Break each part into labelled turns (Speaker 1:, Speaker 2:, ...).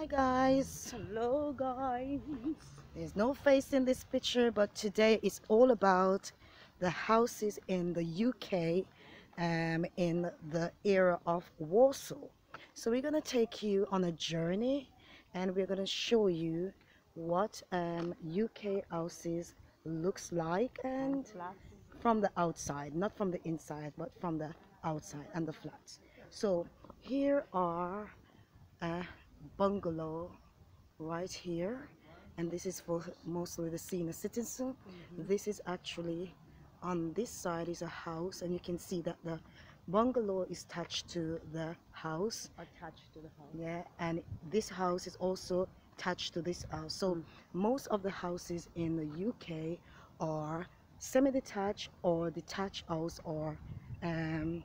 Speaker 1: Hi guys.
Speaker 2: Hello guys.
Speaker 1: There's no face in this picture, but today is all about the houses in the UK um, in the era of Walsall. So we're gonna take you on a journey and we're gonna show you what um, UK houses looks like and from the outside, not from the inside, but from the outside and the flats. So here are a bungalow right here and this is for mostly the senior citizen.
Speaker 2: Mm-hmm.
Speaker 1: This is actually on this side is a house and you can see that the bungalow is attached to the house
Speaker 2: Attached to the house.
Speaker 1: yeah and this house is also attached to this house so
Speaker 2: Mm.
Speaker 1: most of the houses in the UK are semi-detached or detached house or um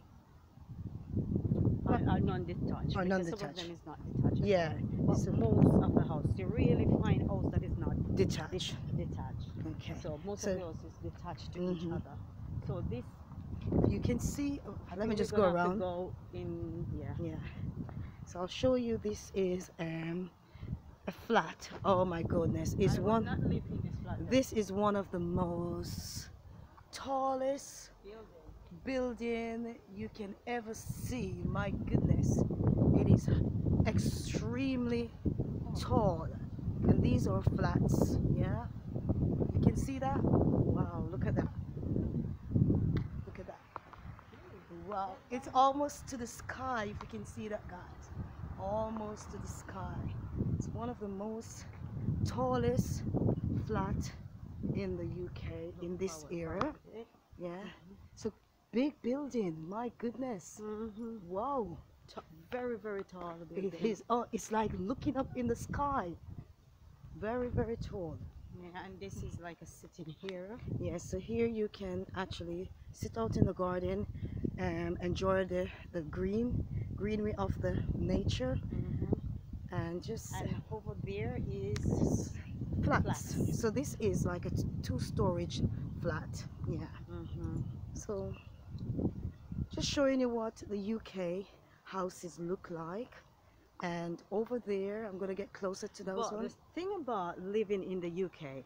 Speaker 2: Are, are non-detached.
Speaker 1: Are
Speaker 2: because Some of
Speaker 1: non-detached.
Speaker 2: them is not detached.
Speaker 1: yeah.
Speaker 2: But
Speaker 1: so
Speaker 2: most of the house, you really find house that is not
Speaker 1: detached
Speaker 2: det- detached.
Speaker 1: okay
Speaker 2: So most
Speaker 1: So-
Speaker 2: of the house is detached to each
Speaker 1: Mhm.
Speaker 2: other. So this.
Speaker 1: you can see oh, let me just go
Speaker 2: gonna have to
Speaker 1: around
Speaker 2: Go in yeah.
Speaker 1: yeah so I'll show you this is um a flat oh my goodness it's
Speaker 2: I would
Speaker 1: one
Speaker 2: not live in this flat.
Speaker 1: this is one of the most tallest
Speaker 2: building.
Speaker 1: Building you can ever see. My goodness, it is extremely tall, and these are flats. Yeah, you can see that. Wow, look at that. Look at that. Wow, it's almost to the sky. If you can see that, guys, almost to the sky. It's one of the most tallest flat in the UK in this era. Yeah. Big building. My goodness.
Speaker 2: Mhm.
Speaker 1: Wow.
Speaker 2: Ta- Very very tall
Speaker 1: It
Speaker 2: building.
Speaker 1: is. Oh, it's like looking up in the sky. Very, very tall.
Speaker 2: Yeah, and this is like a sitting here.
Speaker 1: Yeah. So here you can actually sit out in the garden and enjoy the the green greenery of the nature and just
Speaker 2: And over there is
Speaker 1: flats.
Speaker 2: flats.
Speaker 1: So this is like a t- two storage flat. Yeah.
Speaker 2: Mhm.
Speaker 1: So, just showing you what the UK houses look like. And over there, I'm going to get closer to those
Speaker 2: But the thing about living in the UK,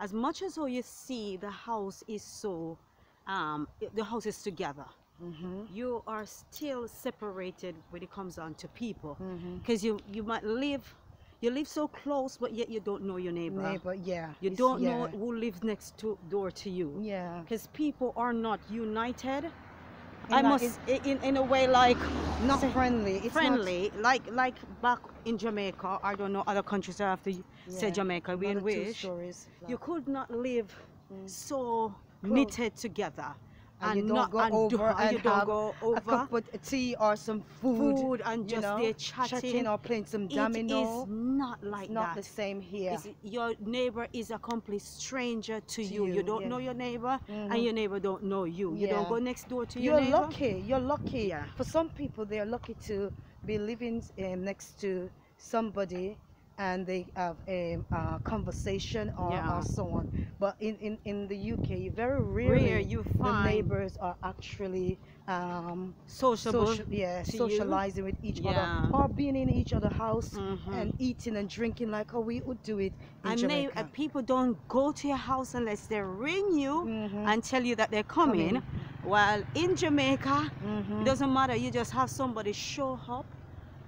Speaker 2: as much as how you see the house is so, um, the house is together,
Speaker 1: Mm-hmm.
Speaker 2: you are still separated when it comes down to people,
Speaker 1: Mm-hmm.
Speaker 2: because you you might live, you live so close, but yet you don't know your neighbor.
Speaker 1: Neighbor, yeah.
Speaker 2: You don't know who lives next to door to you,
Speaker 1: Yeah.
Speaker 2: because people are not united.
Speaker 1: In
Speaker 2: I
Speaker 1: a-
Speaker 2: must, in, in a way, like
Speaker 1: Not
Speaker 2: say-
Speaker 1: friendly. It's not-
Speaker 2: friendly, like like back in Jamaica. I don't know other countries. after have to say Jamaica. We in which
Speaker 1: stories
Speaker 2: you could not live
Speaker 1: Mm.
Speaker 2: so
Speaker 1: Close.
Speaker 2: knitted together,
Speaker 1: and, you don't
Speaker 2: not
Speaker 1: go
Speaker 2: and
Speaker 1: over
Speaker 2: and
Speaker 1: and
Speaker 2: you don't
Speaker 1: have
Speaker 2: go
Speaker 1: a cup of tea or some food,
Speaker 2: food and just
Speaker 1: know,
Speaker 2: there chatting.
Speaker 1: or playing some
Speaker 2: It
Speaker 1: domino.
Speaker 2: is not like
Speaker 1: it's not
Speaker 2: that.
Speaker 1: the same here.
Speaker 2: It's- your neighbor is a complete stranger to,
Speaker 1: To
Speaker 2: you.
Speaker 1: you,
Speaker 2: You don't
Speaker 1: yeah.
Speaker 2: know your neighbor,
Speaker 1: Mhm.
Speaker 2: and your neighbor don't know you. You don't go next door to your neighbor.
Speaker 1: You're lucky. You're lucky.
Speaker 2: Yeah.
Speaker 1: For some people, they are lucky to be living um, next to somebody and they have a uh, conversation or,
Speaker 2: Yeah.
Speaker 1: or so on. But in, in, in the UK, very rarely
Speaker 2: Rare you
Speaker 1: the
Speaker 2: find
Speaker 1: neighbors are actually um,
Speaker 2: sociable.
Speaker 1: social, yeah,
Speaker 2: to you.
Speaker 1: socializing with each
Speaker 2: Yeah.
Speaker 1: other or being in each other's house
Speaker 2: Mhm.
Speaker 1: and eating and drinking like how we would do it in
Speaker 2: and they, uh, people don't go to your house unless they ring you
Speaker 1: Mhm.
Speaker 2: and tell you that they're coming.
Speaker 1: Coming.
Speaker 2: While in Jamaica,
Speaker 1: Mhm.
Speaker 2: it doesn't matter. You just have somebody show up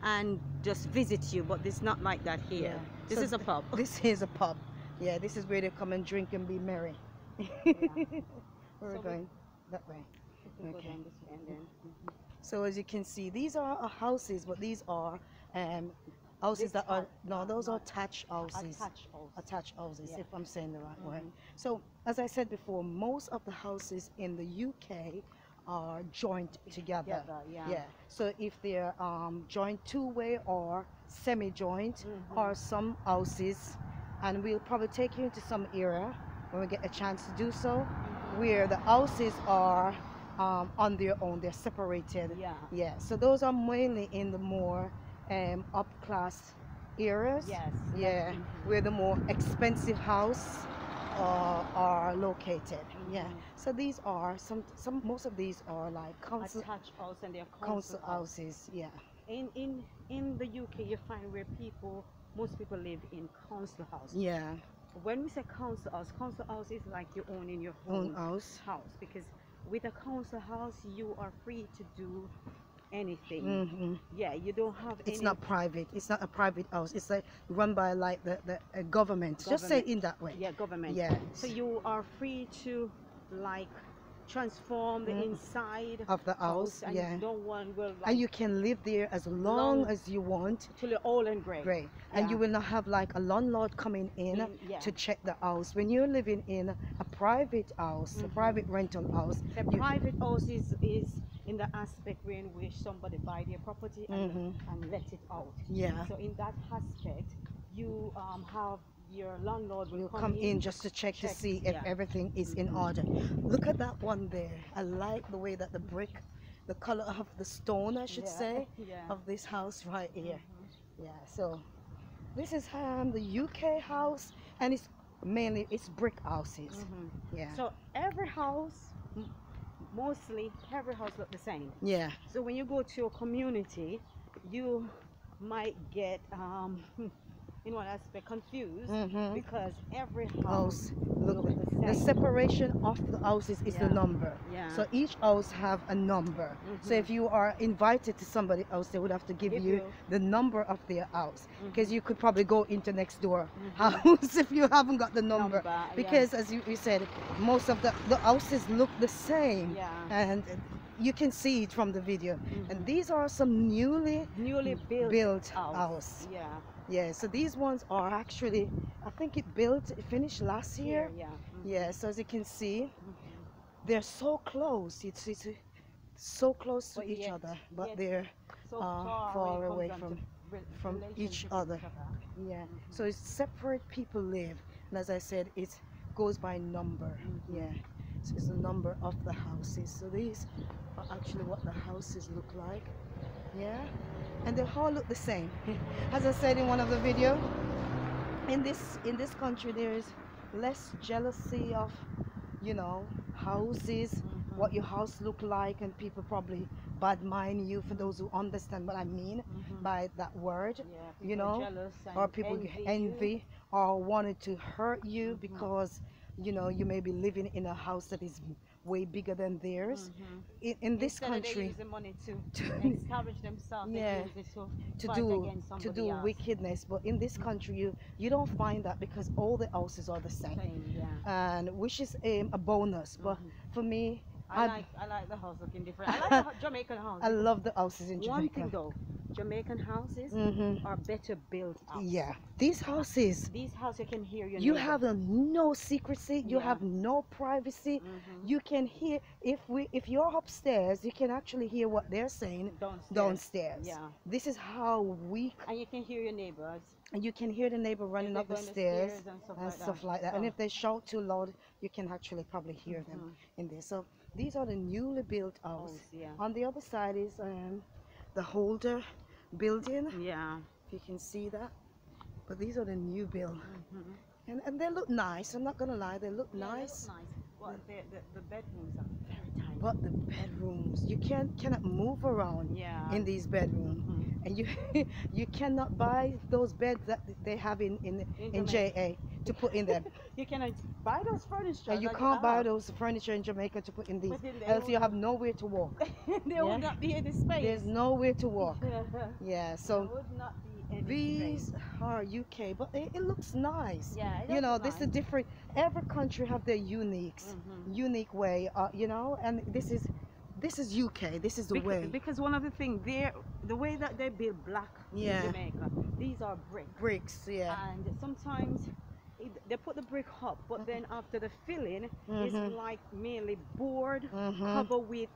Speaker 2: and just visit you. But it's not like that here.
Speaker 1: Yeah.
Speaker 2: This
Speaker 1: So
Speaker 2: is a pub.
Speaker 1: This is a pub. Yeah, this is where they come and drink and be merry. Where
Speaker 2: So
Speaker 1: we
Speaker 2: we-
Speaker 1: going? That way. Okay.
Speaker 2: this way
Speaker 1: So as you can see, these are houses, but these are um, houses that are no, those are attached houses.
Speaker 2: Attached house.
Speaker 1: Attached houses,
Speaker 2: Yeah.
Speaker 1: if I'm saying the right word.
Speaker 2: Mhm.
Speaker 1: So as I said before, most of the houses in the UK are joined together.
Speaker 2: Together, yeah.
Speaker 1: Yeah. So if they're um, joint two-way or semi-joint,
Speaker 2: Mhm.
Speaker 1: or some houses, and we'll probably take you into some area when we get a chance to do so, where the houses are um, on their own, they're separated.
Speaker 2: Yeah.
Speaker 1: Yeah. So those are mainly in the more um, up-class areas.
Speaker 2: Yes.
Speaker 1: Yeah,
Speaker 2: Mhm.
Speaker 1: where the more expensive house are located. Yeah.
Speaker 2: Mhm.
Speaker 1: So these are some some most of these are like council
Speaker 2: Attached house and they're
Speaker 1: council
Speaker 2: council
Speaker 1: houses. Yeah.
Speaker 2: in in in the UK, you find where people, most people live in council house.
Speaker 1: Yeah.
Speaker 2: When we say council house, council house is like you own in your
Speaker 1: Own
Speaker 2: own
Speaker 1: house.
Speaker 2: house because with a council house you are free to do anything.
Speaker 1: hmm
Speaker 2: Yeah, you don't have.
Speaker 1: It's not private. It's not a private house. It's like run by like the, the uh, government. Just say it in that way.
Speaker 2: Yeah, government.
Speaker 1: Yeah.
Speaker 2: So you are free to like transform the
Speaker 1: Mhm.
Speaker 2: inside
Speaker 1: Of the house.
Speaker 2: and
Speaker 1: Yeah.
Speaker 2: no one will like
Speaker 1: And you can live there as long,
Speaker 2: Long-
Speaker 1: as you want.
Speaker 2: till you're old and grey.
Speaker 1: Great. And you will not have like a landlord coming in
Speaker 2: In- yeah.
Speaker 1: to check the house. When you're living in a private house, a
Speaker 2: Mhm.
Speaker 1: private rental house,
Speaker 2: The private house is, is in the aspect where in which somebody buy their property and,
Speaker 1: Mhm.
Speaker 2: and let it out.
Speaker 1: yeah,
Speaker 2: So in that aspect, you um, have your landlord will
Speaker 1: will
Speaker 2: come,
Speaker 1: come in just to check, to see if
Speaker 2: yeah.
Speaker 1: everything is in
Speaker 2: Mhm.
Speaker 1: order. Look at that one there. I like the way that the brick, the color of the stone, I should
Speaker 2: Yeah,
Speaker 1: say,
Speaker 2: Yeah.
Speaker 1: of this house right here.
Speaker 2: Mhm.
Speaker 1: Yeah, so this is um, the UK house, and it's mainly it's brick houses.
Speaker 2: Mhm.
Speaker 1: Yeah,
Speaker 2: So every house, mostly every house look the same.
Speaker 1: yeah,
Speaker 2: So when you go to your community, you might get, um, in one aspect, confused
Speaker 1: Mhm.
Speaker 2: because every house.
Speaker 1: Look,
Speaker 2: look the
Speaker 1: the separation of the houses is the
Speaker 2: Yeah.
Speaker 1: number.
Speaker 2: Yeah.
Speaker 1: So each house have a number. So
Speaker 2: Mhm.
Speaker 1: if you are invited to somebody else, they would have to give,
Speaker 2: Give
Speaker 1: you,
Speaker 2: you-
Speaker 1: the number of their house because you could probably go into next door
Speaker 2: Mhm.
Speaker 1: house if you haven't got the number.
Speaker 2: Number, yeah.
Speaker 1: Because as you, you said, most of the, the houses look the same.
Speaker 2: Yeah.
Speaker 1: And you can see it from the video. And these are some newly
Speaker 2: newly built,
Speaker 1: built
Speaker 2: house.
Speaker 1: house.
Speaker 2: Yeah.
Speaker 1: Yeah, so these ones are actually, I think it built, it finished last year.
Speaker 2: Here, yeah. Mhm.
Speaker 1: Yeah, so as you can see,
Speaker 2: Mhm.
Speaker 1: they're so close. It's, it's so close to
Speaker 2: But
Speaker 1: each
Speaker 2: yet-
Speaker 1: other, but they're
Speaker 2: So
Speaker 1: uh,
Speaker 2: far,
Speaker 1: far away
Speaker 2: comes down to re-
Speaker 1: from each other. yeah.
Speaker 2: Mhm.
Speaker 1: So it's separate people live, and as I said, it goes by number.
Speaker 2: Mhm.
Speaker 1: Yeah, so it's the number of the houses. So these are actually what the houses look like. Yeah, and they all look the same. As I said in one of the video, in this in this country there is less jealousy of, you know, houses,
Speaker 2: Mhm.
Speaker 1: what your house look like, and people probably bad mind you for those who understand what I mean
Speaker 2: Mhm.
Speaker 1: by that word
Speaker 2: Yeah,
Speaker 1: you know, or people
Speaker 2: envy
Speaker 1: envy or wanted to hurt you
Speaker 2: Mhm.
Speaker 1: because you know you may be living in a house that is way bigger than theirs
Speaker 2: Mhm.
Speaker 1: in, in this
Speaker 2: Instead they
Speaker 1: country
Speaker 2: use the money to
Speaker 1: to-
Speaker 2: establish themselves,
Speaker 1: Yeah,
Speaker 2: they to,
Speaker 1: to do to do
Speaker 2: else.
Speaker 1: wickedness but in this country you you don't find that because all the houses are the same
Speaker 2: Same, yeah.
Speaker 1: and which is um, a bonus but
Speaker 2: Mhm.
Speaker 1: for me
Speaker 2: I
Speaker 1: I-
Speaker 2: like I like the house looking different. I like the Jamaican house.
Speaker 1: i love the houses in Jamaica.
Speaker 2: One thing though, Jamaican houses
Speaker 1: hmm
Speaker 2: are better built up.
Speaker 1: yeah these houses
Speaker 2: These houses you can hear your
Speaker 1: you
Speaker 2: neighbor.
Speaker 1: have a no secrecy you
Speaker 2: Yeah.
Speaker 1: have no privacy
Speaker 2: Mhm.
Speaker 1: you can hear if we if you're upstairs you can actually hear what they're saying
Speaker 2: downstairs.
Speaker 1: downstairs
Speaker 2: Yeah.
Speaker 1: this is how weak
Speaker 2: And you can hear your neighbors.
Speaker 1: and you can hear the neighbor running up the
Speaker 2: go the
Speaker 1: stairs
Speaker 2: stairs and stuff
Speaker 1: and
Speaker 2: like
Speaker 1: stuff
Speaker 2: that.
Speaker 1: like that and if they shout too loud you can actually probably hear them
Speaker 2: Mhm.
Speaker 1: in there so these are the newly built houses.
Speaker 2: House, yeah.
Speaker 1: on the other side is um, the holder building
Speaker 2: Yeah.
Speaker 1: if you can see that but these are the new build
Speaker 2: Mhm.
Speaker 1: and, and they look nice i'm not gonna lie they look
Speaker 2: Yeah, they look
Speaker 1: nice
Speaker 2: nice. But the, the, the bedrooms are very tiny.
Speaker 1: but the bedrooms you can't cannot move around
Speaker 2: yeah.
Speaker 1: in these bedrooms
Speaker 2: Mhm.
Speaker 1: and you you cannot buy those beds that they have in in, in
Speaker 2: In
Speaker 1: JA to put in them
Speaker 2: You cannot buy those furniture.
Speaker 1: and you
Speaker 2: that
Speaker 1: can't buy those furniture in Jamaica to put in these
Speaker 2: there,
Speaker 1: else
Speaker 2: you
Speaker 1: you have nowhere to walk
Speaker 2: there
Speaker 1: Yeah.
Speaker 2: would not be any space.
Speaker 1: there's nowhere to walk yeah so
Speaker 2: would not be any
Speaker 1: these are UK but it, it looks nice
Speaker 2: Yeah, it
Speaker 1: you know this is different every country have their uniques
Speaker 2: Mhm.
Speaker 1: unique way uh, you know and this is this is UK this is the
Speaker 2: Bec-
Speaker 1: way
Speaker 2: Because one of the things there, the way that they build black
Speaker 1: Yeah.
Speaker 2: in Jamaica, these are brick.
Speaker 1: bricks yeah
Speaker 2: And sometimes it, they put the brick up, but then after the filling,
Speaker 1: Mhm.
Speaker 2: it's like merely board
Speaker 1: Mhm.
Speaker 2: covered with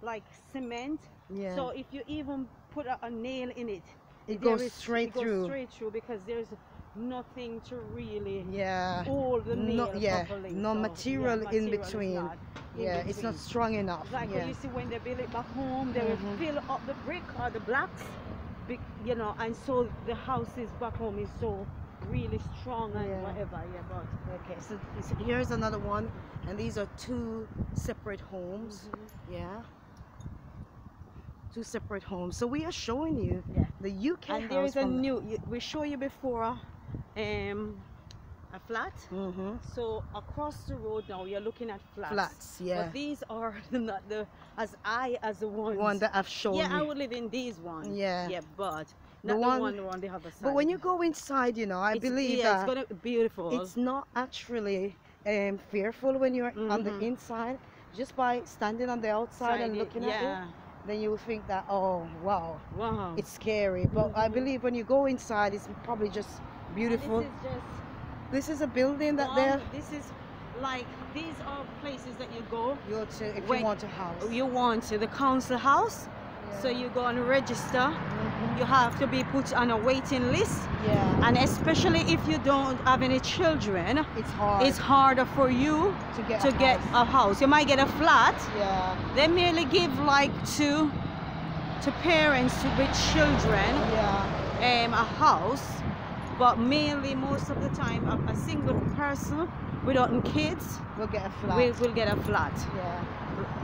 Speaker 2: like cement.
Speaker 1: yeah
Speaker 2: So if you even put a, a nail in it,
Speaker 1: it goes
Speaker 2: is-
Speaker 1: straight
Speaker 2: it goes
Speaker 1: through
Speaker 2: straight through because there's nothing to really
Speaker 1: yeah
Speaker 2: hold the nail
Speaker 1: No- yeah,
Speaker 2: properly.
Speaker 1: no
Speaker 2: So, yeah,
Speaker 1: material in between.
Speaker 2: in
Speaker 1: yeah it's not strong enough
Speaker 2: Like
Speaker 1: yeah
Speaker 2: you see when they build it back home, they
Speaker 1: Mhm.
Speaker 2: will fill up the brick or the blocks, you know, and so the houses back home is so really strong and
Speaker 1: Yeah.
Speaker 2: whatever. Yeah, but
Speaker 1: okay so, so here's another one and these are two separate homes
Speaker 2: Mhm.
Speaker 1: yeah two separate homes. So we are showing you
Speaker 2: Yeah.
Speaker 1: the UK
Speaker 2: and there is a new we show you before um a flat
Speaker 1: Mhm.
Speaker 2: so across the road now you're looking at flats
Speaker 1: flats. Yeah,
Speaker 2: but these are not the as i as the ones
Speaker 1: one that I've shown
Speaker 2: yeah i would live in these ones
Speaker 1: Yeah.
Speaker 2: yeah but
Speaker 1: The
Speaker 2: not the
Speaker 1: one-
Speaker 2: one, on the other side
Speaker 1: But when you go inside, you know, I
Speaker 2: It's-
Speaker 1: believe
Speaker 2: yeah,
Speaker 1: that
Speaker 2: it's gonna be beautiful
Speaker 1: it's not actually um, fearful when you're on the
Speaker 2: Mhm.
Speaker 1: inside. Just by standing on the outside and
Speaker 2: Side it-
Speaker 1: looking at it, then you will think that, oh wow,
Speaker 2: wow
Speaker 1: it's scary. But I
Speaker 2: Mhm.
Speaker 1: believe when you go inside, it's probably just
Speaker 2: And
Speaker 1: beautiful.
Speaker 2: this is just
Speaker 1: This is a building that there
Speaker 2: this is like these are places that you go
Speaker 1: you to if you want a house.
Speaker 2: you want to the council house so you go and register
Speaker 1: Mhm.
Speaker 2: you have to be put on a waiting list.
Speaker 1: Yeah,
Speaker 2: and especially if you don't have any children
Speaker 1: it's hard.
Speaker 2: it's harder for you
Speaker 1: to get
Speaker 2: to
Speaker 1: a
Speaker 2: get
Speaker 1: house.
Speaker 2: a house. you might get a flat.
Speaker 1: Yeah,
Speaker 2: they merely give like to to parents with children
Speaker 1: yeah,
Speaker 2: um, a house. But mainly most of the time a, a single person without kids
Speaker 1: we'll get a flat.
Speaker 2: will, will get a flat.
Speaker 1: Yeah,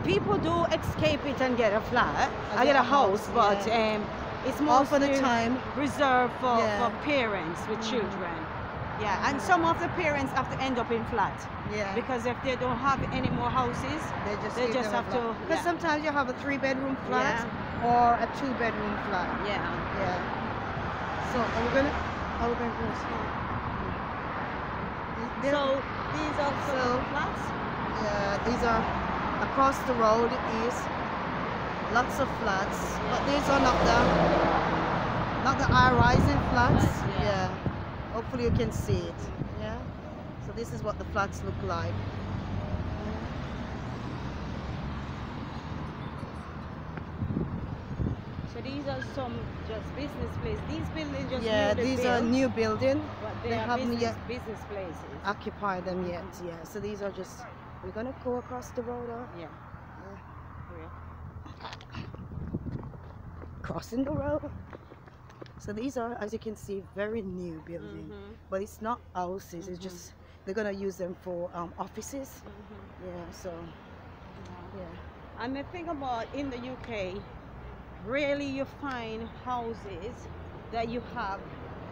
Speaker 2: people do escape it and get a flat
Speaker 1: And
Speaker 2: i get a house but
Speaker 1: yeah.
Speaker 2: um, it's
Speaker 1: all for the time.
Speaker 2: reserved for,
Speaker 1: Yeah.
Speaker 2: for parents with
Speaker 1: Mhm.
Speaker 2: children. Yeah, and some of the parents have to end up in flat
Speaker 1: Yeah.
Speaker 2: because if they don't have any more houses,
Speaker 1: They just,
Speaker 2: They just have to-
Speaker 1: Because
Speaker 2: yeah.
Speaker 1: sometimes you have a three bedroom flat or a two bedroom flat.
Speaker 2: yeah.
Speaker 1: Yeah. So are we gonna? Are we going to go? There-
Speaker 2: So these are
Speaker 1: So-
Speaker 2: flats.
Speaker 1: yeah, these are across the road is lots of flats, but these are not the not the high-rising flats.
Speaker 2: Flats, yeah.
Speaker 1: Hopefully you can see it. Yeah. So this is what the flats look like.
Speaker 2: So these are some just business places. These buildings just
Speaker 1: yeah, these are new building.
Speaker 2: but they,
Speaker 1: they haven't
Speaker 2: business,
Speaker 1: yet-
Speaker 2: business places.
Speaker 1: Occupy them yet. Yeah. So these are just. We're gonna go across the road. Huh?
Speaker 2: yeah.
Speaker 1: Yeah. crossing the road. So these are, as you can see, very new building,
Speaker 2: Mhm,
Speaker 1: but it's not houses. It's
Speaker 2: Mhm.
Speaker 1: just they're gonna use them for um, offices.
Speaker 2: mhm.
Speaker 1: Yeah. So
Speaker 2: Yeah.
Speaker 1: yeah.
Speaker 2: And the thing about in the UK, rarely you find houses that you have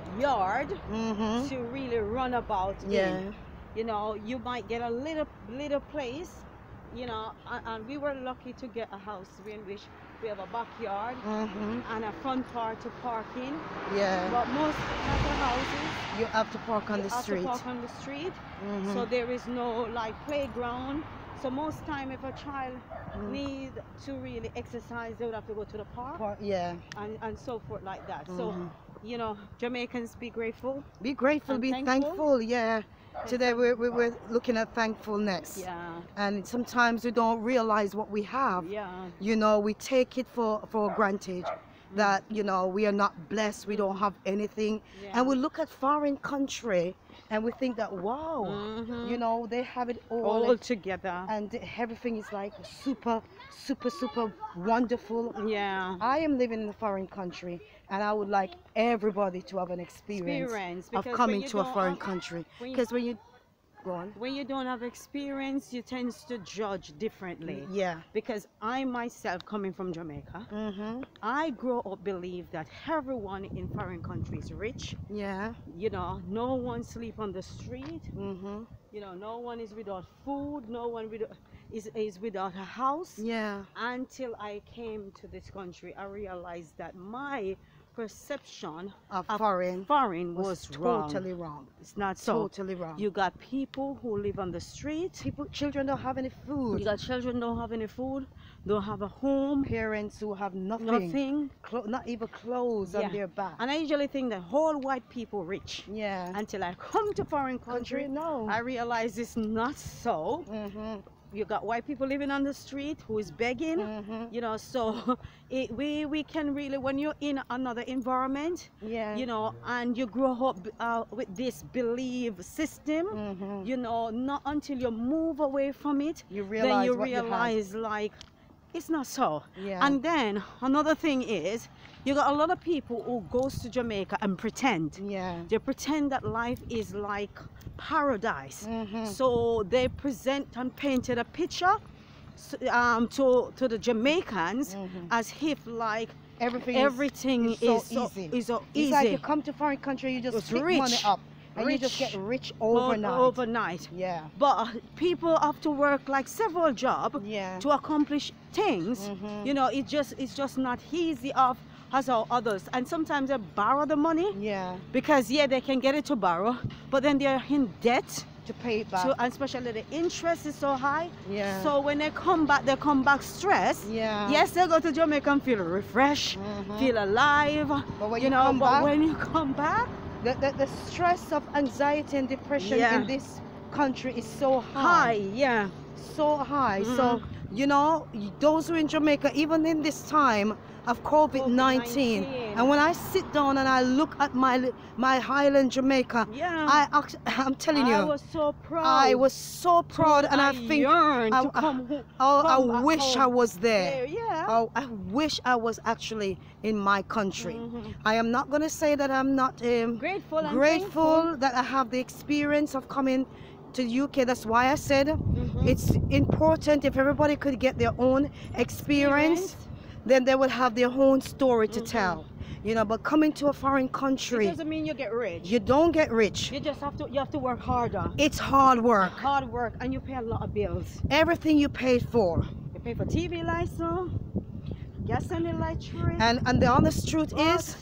Speaker 2: yard
Speaker 1: Mm-hmm.
Speaker 2: to really run about
Speaker 1: Yeah.
Speaker 2: in. You know, you might get a little little place, you know, and, and we were lucky to get a house in which we have a backyard
Speaker 1: Mm-hmm.
Speaker 2: and a front part to park in.
Speaker 1: Yeah.
Speaker 2: But most other houses
Speaker 1: You have to park on
Speaker 2: you
Speaker 1: the
Speaker 2: have
Speaker 1: street.
Speaker 2: to park on the street,
Speaker 1: Mhm.
Speaker 2: so there is no like playground. So most time if a child
Speaker 1: Mm.
Speaker 2: need to really exercise, they would have to go to the park
Speaker 1: Park- yeah.
Speaker 2: and, and so forth like that. So,
Speaker 1: Mhm.
Speaker 2: you know, Jamaicans be grateful.
Speaker 1: Be grateful. Be
Speaker 2: thankful.
Speaker 1: thankful. Yeah. Today we're, we're, we're looking at thankfulness.
Speaker 2: Yeah,
Speaker 1: And sometimes we don't realize what we have.
Speaker 2: yeah,
Speaker 1: you know we take it for for granted that you know we are not blessed we don't have anything
Speaker 2: yeah.
Speaker 1: and we look at foreign country and we think that wow
Speaker 2: Mhm.
Speaker 1: you know they have it all,
Speaker 2: all
Speaker 1: and,
Speaker 2: together.
Speaker 1: and everything is like super super super wonderful
Speaker 2: Yeah,
Speaker 1: i am living in a foreign country and i would like everybody to have an experience,
Speaker 2: experience
Speaker 1: of coming to a foreign country because when you go on
Speaker 2: When you don't have experience, you tend to judge differently.
Speaker 1: yeah
Speaker 2: Because I myself, coming from Jamaica,
Speaker 1: mm-hmm.
Speaker 2: I grew up believe that everyone in foreign countries rich.
Speaker 1: yeah
Speaker 2: You know, no one sleep on the street.
Speaker 1: mm-hmm.
Speaker 2: You know, no one is without food. No one without, is is without a house.
Speaker 1: yeah
Speaker 2: Until I came to this country, I realized that my perception
Speaker 1: of
Speaker 2: of
Speaker 1: foreign
Speaker 2: foreign was,
Speaker 1: was
Speaker 2: wrong.
Speaker 1: totally wrong.
Speaker 2: It's not so.
Speaker 1: totally wrong.
Speaker 2: You got people who live on the street.
Speaker 1: people, children don't have any food.
Speaker 2: You got children don't have any food, don't have a home,
Speaker 1: parents who have nothing,
Speaker 2: nothing.
Speaker 1: Not even clothes
Speaker 2: Yeah.
Speaker 1: on their back.
Speaker 2: And I usually think that whole white people rich.
Speaker 1: yeah,
Speaker 2: Until I come to foreign
Speaker 1: country,
Speaker 2: country,
Speaker 1: no.
Speaker 2: I realize it's not so.
Speaker 1: mm-hmm,
Speaker 2: You got white people living on the street who is begging.
Speaker 1: mm-hmm.
Speaker 2: You know, so it, we we can really when you're in another environment,
Speaker 1: Yeah,
Speaker 2: you know, and you grow up uh, with this belief system.
Speaker 1: mm-hmm.
Speaker 2: You know, not until you move away from it,
Speaker 1: you realize
Speaker 2: then you
Speaker 1: what you
Speaker 2: realize like it's not so.
Speaker 1: Yeah,
Speaker 2: And then another thing is, you got a lot of people who goes to Jamaica and pretend.
Speaker 1: yeah,
Speaker 2: They pretend that life is like paradise.
Speaker 1: mm-hmm.
Speaker 2: So they present and painted a picture um, to to the Jamaicans
Speaker 1: Mhm.
Speaker 2: as if like
Speaker 1: Everything. is-
Speaker 2: everything
Speaker 1: is so
Speaker 2: is so
Speaker 1: easy.
Speaker 2: is so
Speaker 1: It's
Speaker 2: easy.
Speaker 1: like you come to foreign country, you just
Speaker 2: It's
Speaker 1: pick money up, and you just get rich overnight.
Speaker 2: overnight.
Speaker 1: Yeah.
Speaker 2: But people have to work like several jobs
Speaker 1: Yeah.
Speaker 2: to accomplish things.
Speaker 1: Mhm.
Speaker 2: You know, it just it's just not easy of as all others. And sometimes they borrow the money
Speaker 1: Yeah.
Speaker 2: because yeah, they can get it to borrow, but then they're in debt.
Speaker 1: To pay it back.
Speaker 2: So, and especially the interest is so high.
Speaker 1: yeah.
Speaker 2: So when they come back, they come back stressed.
Speaker 1: yeah.
Speaker 2: Yes, they go to Jamaica and feel refreshed,
Speaker 1: Mhm.
Speaker 2: feel alive.
Speaker 1: But when
Speaker 2: you
Speaker 1: you
Speaker 2: know, but
Speaker 1: back-
Speaker 2: when you come back,
Speaker 1: The, the, the stress of anxiety and depression
Speaker 2: Yeah.
Speaker 1: in this country is so
Speaker 2: high,
Speaker 1: high.
Speaker 2: yeah.
Speaker 1: So high. So,
Speaker 2: Mhm.
Speaker 1: you know, those who are in Jamaica, even in this time of COVID 19,
Speaker 2: COVID-19.
Speaker 1: and when I sit down and I look at my my Highland Jamaica,
Speaker 2: Yeah.
Speaker 1: I I'm telling you,
Speaker 2: I was so proud.
Speaker 1: I was so proud, and I, think, I- I-
Speaker 2: come
Speaker 1: oh,
Speaker 2: come
Speaker 1: I wish I was there.
Speaker 2: there. Yeah.
Speaker 1: Oh, I wish I was actually in my country.
Speaker 2: Mhm.
Speaker 1: I am not going to say that I'm not um,
Speaker 2: Grateful
Speaker 1: grateful that I have the experience of coming to the UK. That's why I said
Speaker 2: thankful. Mhm.
Speaker 1: it's important if everybody could get their own experience, then they will have their own story to
Speaker 2: Mhm.
Speaker 1: tell. You know, but coming to a foreign country It
Speaker 2: doesn't mean you get rich.
Speaker 1: you don't get rich.
Speaker 2: You just have to you have to work harder.
Speaker 1: It's hard work.
Speaker 2: Hard work and you pay a lot of bills.
Speaker 1: Everything you paid for.
Speaker 2: You pay for TV license, gas and electric.
Speaker 1: And and the honest truth is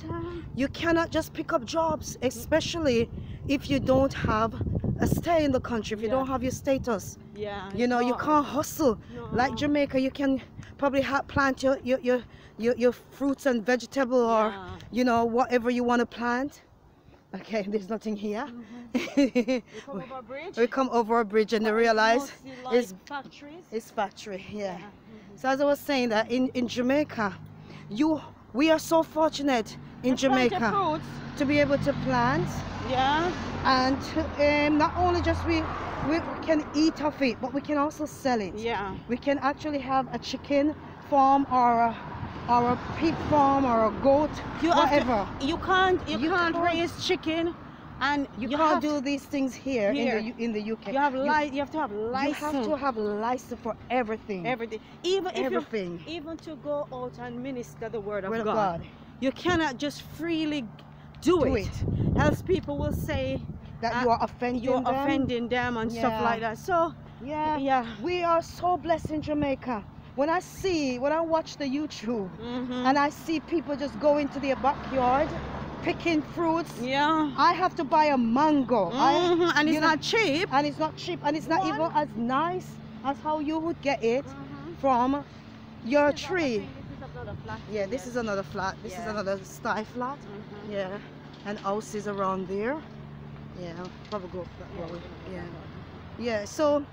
Speaker 1: you cannot just pick up jobs, especially if you don't have a stay in the country, if you
Speaker 2: Yeah.
Speaker 1: don't have your status.
Speaker 2: yeah.
Speaker 1: You know, you can't hustle. Like Jamaica, you can probably plant your, your, your, your, your fruits and vegetable or,
Speaker 2: Yeah.
Speaker 1: you know, whatever you want to plant. Okay, there's nothing here.
Speaker 2: You come over a bridge.
Speaker 1: we come over a bridge and they
Speaker 2: but
Speaker 1: realize
Speaker 2: like
Speaker 1: it's,
Speaker 2: factories.
Speaker 1: it's factory, yeah.
Speaker 2: Mhm.
Speaker 1: So as I was saying that in, in Jamaica, you we are so fortunate in
Speaker 2: of
Speaker 1: Jamaica to be able to plant
Speaker 2: Yeah.
Speaker 1: and um, not only just we, we can eat of it, but we can also sell it.
Speaker 2: Yeah.
Speaker 1: We can actually have a chicken farm or a, or a pig farm or a goat,
Speaker 2: You have to- You can't you,
Speaker 1: You
Speaker 2: can't,
Speaker 1: can't-
Speaker 2: raise chicken and
Speaker 1: You,
Speaker 2: you
Speaker 1: can't do these things here,
Speaker 2: Here.
Speaker 1: in the in the UK.
Speaker 2: you have
Speaker 1: You-
Speaker 2: li- you have to have
Speaker 1: You have to have license for everything.
Speaker 2: everything. Even if you
Speaker 1: everything.
Speaker 2: even to go out and minister the word of,
Speaker 1: Word of
Speaker 2: God,
Speaker 1: God.
Speaker 2: you cannot just freely do,
Speaker 1: Do
Speaker 2: it. Else people will say
Speaker 1: That
Speaker 2: Uh,
Speaker 1: you are offending
Speaker 2: you're
Speaker 1: them.
Speaker 2: offending them and stuff like that. So
Speaker 1: Yeah.
Speaker 2: yeah.
Speaker 1: We are so blessed in Jamaica. When I see, when I watch the YouTube
Speaker 2: Mhm.
Speaker 1: and I see people just go into their backyard picking fruits,
Speaker 2: yeah.
Speaker 1: I have to buy a mango. I,
Speaker 2: Mhm. And
Speaker 1: you
Speaker 2: it's
Speaker 1: know-
Speaker 2: not cheap.
Speaker 1: and it's not cheap and it's not
Speaker 2: One.
Speaker 1: even as nice as how you would get it
Speaker 2: Mhm.
Speaker 1: from your
Speaker 2: This
Speaker 1: tree.
Speaker 2: think This is another flat
Speaker 1: Yeah, this
Speaker 2: here.
Speaker 1: is another flat. This is another sty flat.
Speaker 2: Mhm.
Speaker 1: Yeah. And houses around there. Yeah, I'll probably go that. Yeah. Yeah, so,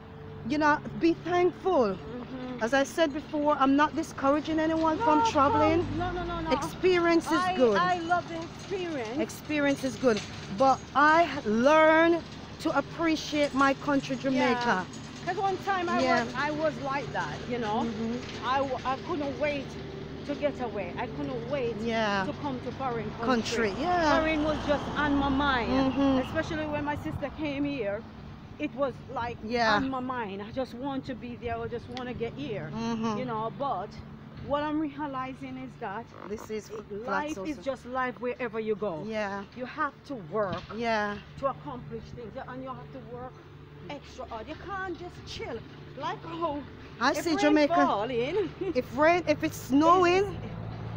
Speaker 1: you know, be thankful.
Speaker 2: Mhm.
Speaker 1: As I said before, I'm not discouraging anyone from traveling.
Speaker 2: No, no, no, no.
Speaker 1: Experience is
Speaker 2: I,
Speaker 1: good.
Speaker 2: I love the experience.
Speaker 1: Experience is good. But I learn to appreciate my country, Jamaica.
Speaker 2: Because one time I,
Speaker 1: Yeah.
Speaker 2: was, I was like that, you know.
Speaker 1: Mhm.
Speaker 2: I, w- I couldn't wait to get away. I couldn't wait
Speaker 1: Yeah.
Speaker 2: to come to foreign country.
Speaker 1: Country, yeah.
Speaker 2: Foreign was just on my mind.
Speaker 1: Mhm.
Speaker 2: Especially when my sister came here. It was like
Speaker 1: Yeah.
Speaker 2: on my mind. I just want to be there. I just want to get here.
Speaker 1: Mhm.
Speaker 2: You know, but what I'm realizing is that
Speaker 1: This is
Speaker 2: life is just life wherever you go.
Speaker 1: Yeah.
Speaker 2: You have to work
Speaker 1: Yeah.
Speaker 2: to accomplish things and you have to work extra hard. You can't just chill. Like how
Speaker 1: I
Speaker 2: if
Speaker 1: see Jamaica.
Speaker 2: fall in,
Speaker 1: If rain, if it's snowing,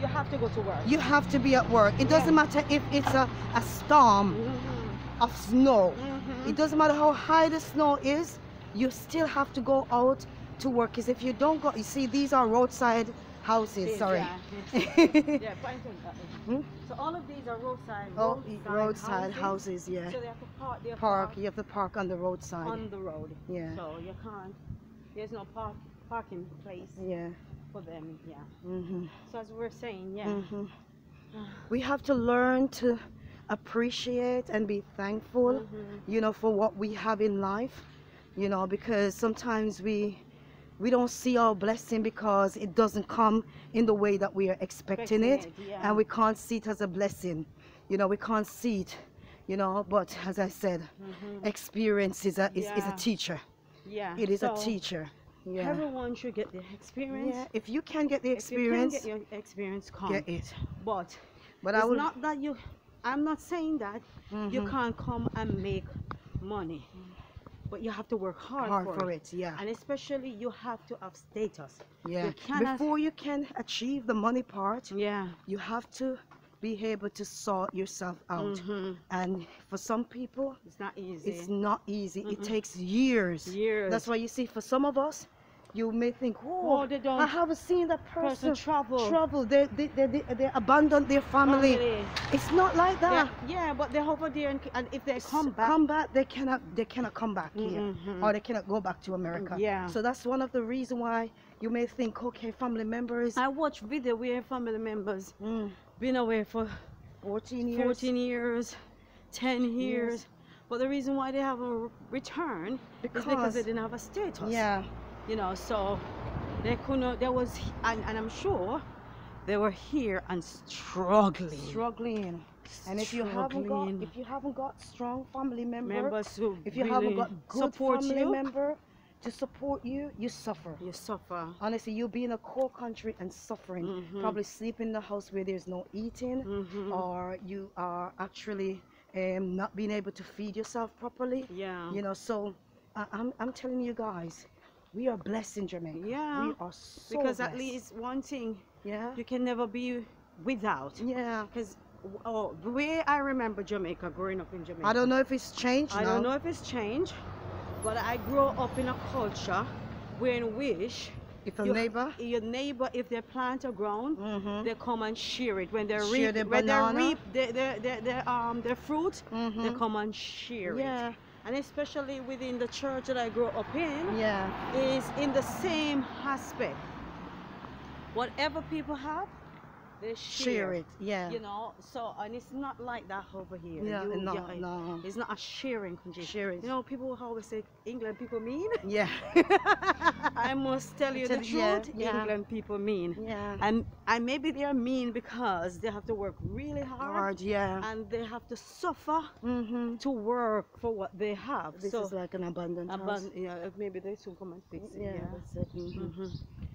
Speaker 2: you have to go to work.
Speaker 1: you have to be at work. It doesn't
Speaker 2: Yeah.
Speaker 1: matter if it's a, a storm
Speaker 2: Mhm.
Speaker 1: of snow.
Speaker 2: Mhm.
Speaker 1: It doesn't matter how high the snow is, you still have to go out to work. Because if you don't go, you see, these are roadside houses.
Speaker 2: Yes,
Speaker 1: Sorry.
Speaker 2: Yeah, yeah, point on that.
Speaker 1: Hmm?
Speaker 2: So all of these are roadside,
Speaker 1: Oh,
Speaker 2: roadside,
Speaker 1: roadside
Speaker 2: houses.
Speaker 1: houses, yeah.
Speaker 2: So they have to park their
Speaker 1: Park,
Speaker 2: car
Speaker 1: you have to park on the roadside.
Speaker 2: on the road.
Speaker 1: Yeah.
Speaker 2: So you can't. There's no park parking place
Speaker 1: Yeah.
Speaker 2: for them. Yeah.
Speaker 1: hmm
Speaker 2: So as we we're saying, yeah.
Speaker 1: hmm We have to learn to appreciate and be thankful,
Speaker 2: Mhm.
Speaker 1: you know, for what we have in life, you know, because sometimes we we don't see our blessing because it doesn't come in the way that we are expecting, it,
Speaker 2: Expecting it, yeah.
Speaker 1: and we can't see it as a blessing. You know, we can't see it, you know, but as I said,
Speaker 2: Mhm.
Speaker 1: experience is a is, is a teacher.
Speaker 2: Yeah.
Speaker 1: It is a teacher. Yeah.
Speaker 2: Everyone should get the experience.
Speaker 1: Yeah. If you can get the
Speaker 2: If
Speaker 1: experience,
Speaker 2: you can get your experience, come.
Speaker 1: get it.
Speaker 2: But
Speaker 1: But
Speaker 2: it's
Speaker 1: I would.
Speaker 2: not that you. I'm not saying that you
Speaker 1: Mhm.
Speaker 2: can't come and make money, but you have to work hard,
Speaker 1: hard
Speaker 2: for,
Speaker 1: for
Speaker 2: it.
Speaker 1: it. Yeah.
Speaker 2: And especially you have to have status.
Speaker 1: Yeah.
Speaker 2: You cannot.
Speaker 1: Before you can achieve the money part,
Speaker 2: yeah.
Speaker 1: you have to be able to sort yourself out.
Speaker 2: Mhm.
Speaker 1: And for some people,
Speaker 2: It's not easy.
Speaker 1: it's not easy. It
Speaker 2: Mm-mm.
Speaker 1: takes years.
Speaker 2: Years.
Speaker 1: That's why you see, for some of us, you may think, oh,
Speaker 2: Oh, they don't-
Speaker 1: I haven't seen that
Speaker 2: person
Speaker 1: person
Speaker 2: travel.
Speaker 1: travel. They, they, they, they, they abandoned their family.
Speaker 2: Family.
Speaker 1: It's not like that.
Speaker 2: Yeah, yeah, but they're over there, and, and if they come back,
Speaker 1: come back they cannot they cannot come back here
Speaker 2: Mhm.
Speaker 1: or they cannot go back to america
Speaker 2: Yeah.
Speaker 1: so that's one of the reason why you may think okay family members
Speaker 2: I watch video where family members
Speaker 1: mm,
Speaker 2: been away for
Speaker 1: 14 years
Speaker 2: 14 years, 10 years. But the reason why they haven't re- returned is because
Speaker 1: Because-
Speaker 2: they didn't have a status.
Speaker 1: yeah
Speaker 2: You know, so they couldn't, there was, and, and I'm sure they were here and struggling.
Speaker 1: struggling and if you haven't got if you haven't got strong family member
Speaker 2: Members who
Speaker 1: if you
Speaker 2: really
Speaker 1: haven't got good
Speaker 2: support
Speaker 1: family
Speaker 2: you,
Speaker 1: member to support you you suffer
Speaker 2: you suffer.
Speaker 1: honestly you'll be in a cold country and suffering
Speaker 2: Mhm.
Speaker 1: probably sleep in the house where there's no eating
Speaker 2: Mhm.
Speaker 1: or you are actually um, not being able to feed yourself properly
Speaker 2: Yeah.
Speaker 1: you know so I, I'm, I'm telling you guys we are blessed in jamaica
Speaker 2: Yeah.
Speaker 1: we are so
Speaker 2: because at least one thing
Speaker 1: yeah
Speaker 2: you can never be without.
Speaker 1: yeah
Speaker 2: Because oh, the way I remember Jamaica, growing up in Jamaica.
Speaker 1: i don't know if it's changed
Speaker 2: I
Speaker 1: now.
Speaker 2: don't know if it's changed, but I grew up in a culture where in which
Speaker 1: if a
Speaker 2: you-
Speaker 1: neighbor
Speaker 2: your neighbor, if they plant a ground,
Speaker 1: Mhm.
Speaker 2: they come and share it. When they
Speaker 1: Share
Speaker 2: reap, when
Speaker 1: banana.
Speaker 2: they reap their, their, their, their, um, their fruit, they
Speaker 1: Mhm.
Speaker 2: come and share
Speaker 1: Yeah.
Speaker 2: it. And especially within the church that I grew up in,
Speaker 1: yeah
Speaker 2: is in the same aspect. Whatever people have, they share,
Speaker 1: it yeah
Speaker 2: You know, so and it's not like that over here.
Speaker 1: yeah
Speaker 2: You-
Speaker 1: no
Speaker 2: yeah,
Speaker 1: no
Speaker 2: It's not a sharing.
Speaker 1: Share it.
Speaker 2: You know, people always say England people mean.
Speaker 1: yeah
Speaker 2: I must tell you the
Speaker 1: Tell- yeah,
Speaker 2: truth.
Speaker 1: yeah.
Speaker 2: England people mean.
Speaker 1: yeah
Speaker 2: And and maybe they're mean because they have to work really hard,
Speaker 1: hard yeah
Speaker 2: and they have to suffer
Speaker 1: mm-hmm.
Speaker 2: to work for what they have.
Speaker 1: this
Speaker 2: so
Speaker 1: is like an abundant house.
Speaker 2: yeah, maybe they should come and fix it.
Speaker 1: yeah,
Speaker 2: Yeah.
Speaker 1: that's it mhm.
Speaker 2: Mhm.